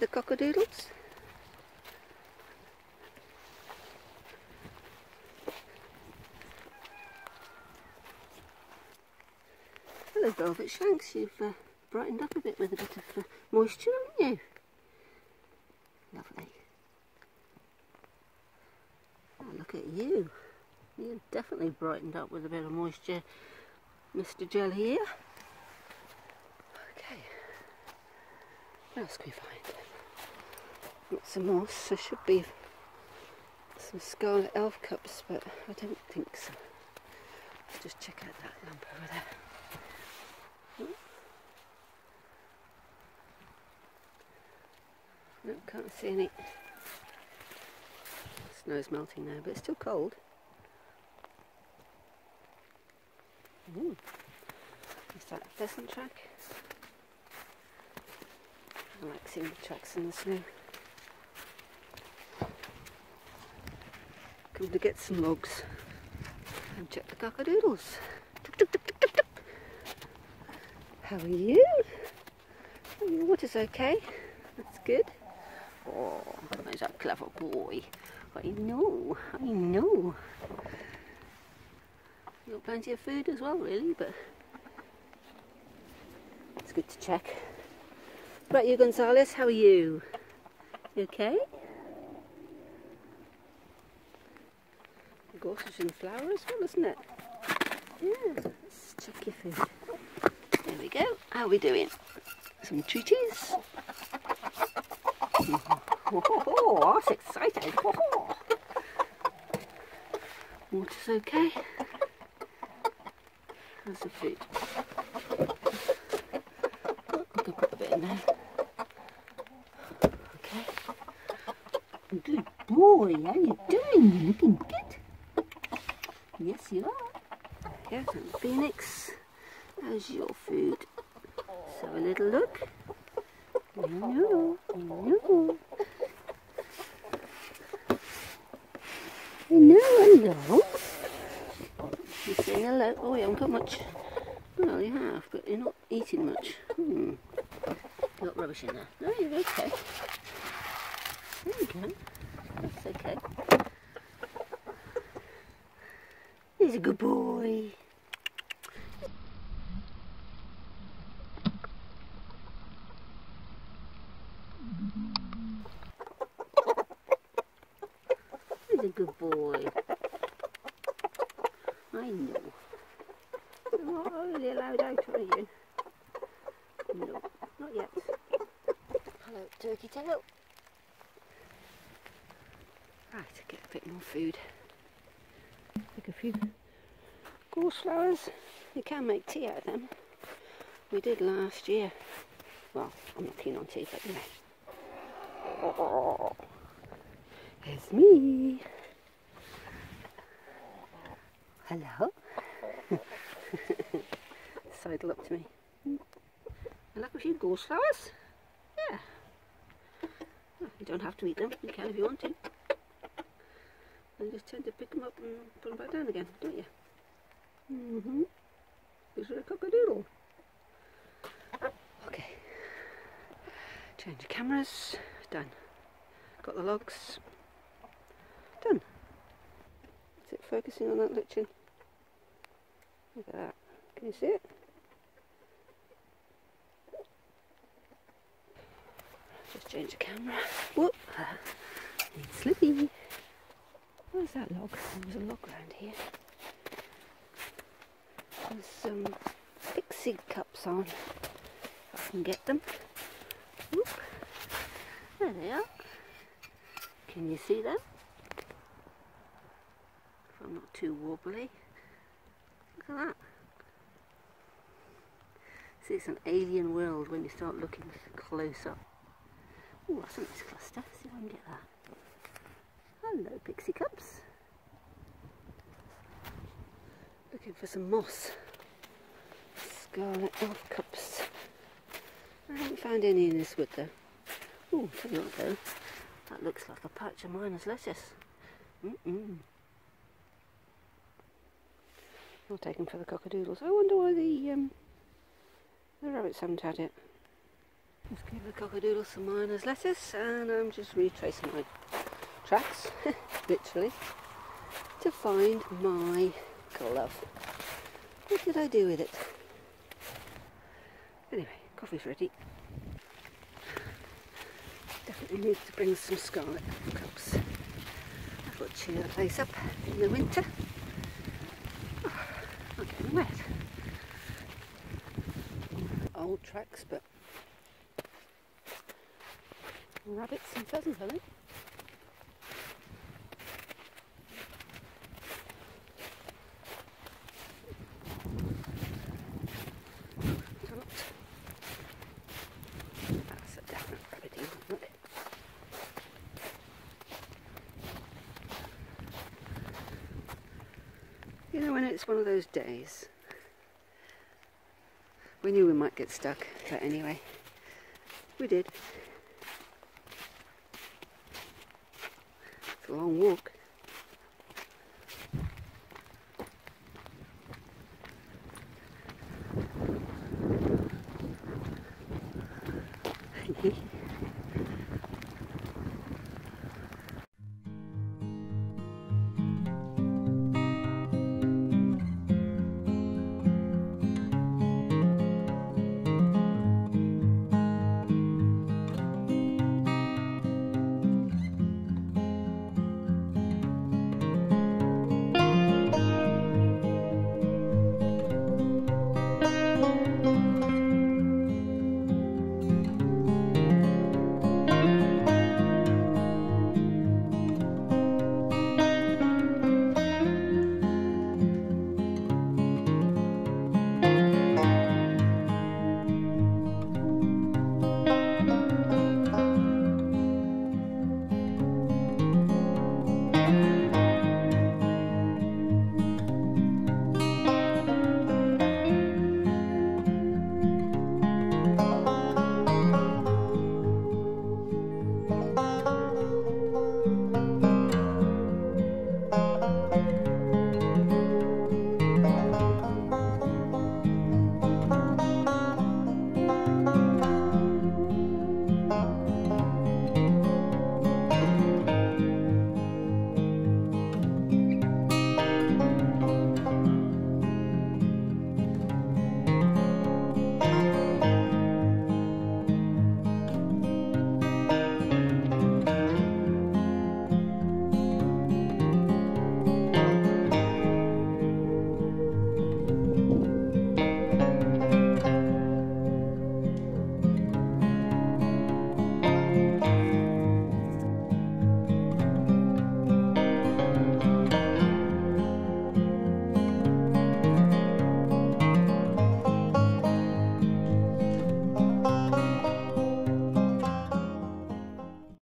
the cockadoodles? Hello Velvet Shanks, you've uh, brightened up a bit with a bit of uh, moisture, haven't you? Lovely. Oh, look at you. You've definitely brightened up with a bit of moisture, Mr. Jelly ear. Okay. What else can we find? Got some moss. There should be some scarlet elf cups, but I don't think so. Let's just check out that lump over there. No, can't see any. Snow's melting now, but it's still cold. Ooh. Is that a pheasant track? I like seeing the tracks in the snow. Come to get some logs and check the cockadoodles. How are you? Oh, water's okay. That's good. Oh, he's a clever boy. I know, I know. You got plenty of food as well, really, but it's good to check. Right, you Gonzales, how are you? You okay? Gorsuch in flower as well, isn't it? Yeah, let's check your food. There we go. How are we doing? Some treaties. Oh, that's exciting. Water's okay. How's the food? I can put a bit in there. Okay. Good boy, how you doing? You're looking good? Yes, you are. Here's some Phoenix. How's your food? Have a little look. No, no. Hello, hello. You say hello. Oh, you haven't got much. Well, you have, but you're not eating much. Hmm. Got rubbish in there. No, you're okay. There you go. That's okay. He's a good boy. He's a good boy. I know. Not really allowed out, are you? No, not yet. Hello, turkey tail. Right, get a bit more food. Pick a few gorse flowers. You can make tea out of them. We did last year. Well, I'm not keen on tea, but you know. Oh, it's me. Hello. Sidle up to me. I like a few gorse flowers. Yeah. Well, you don't have to eat them. You can if you want to. You just tend to pick them up and put them back down again, don't you? Mm-hmm. Is it a cockadoodle? Okay. Change cameras. Done. Got the logs. Done. Is it focusing on that lichen? Look at that. Can you see it? Just change the camera. Whoop! It's slippy. Where's that log? There's a log around here. There's some pixie cups on. If I can get them. Whoop. There they are. Can you see them? If I'm not too wobbly. Look at that. See, it's an alien world when you start looking close up. Oh, that's a nice cluster. See if I can get that. Hello, pixie cups. Looking for some moss. Scarlet elf cups. I haven't found any in this wood though. Oh, tell you what though, that looks like a patch of miner's lettuce. Mm -mm. I'll take them for the cockadoodles. I wonder why the um, the rabbits haven't had it. Just give the cockadoodle some miner's lettuce and I'm just retracing my tracks, literally, to find my glove. What did I do with it? Anyway, coffee's ready. Definitely need to bring some scarlet cups. That will cheer the place up in the winter. Oh, I'm getting wet. Old tracks, but rabbits and pheasants, I think. That's a definite rabbit eagle, look. You know when it's one of those days we knew we might get stuck, but anyway, we did. It's a long walk.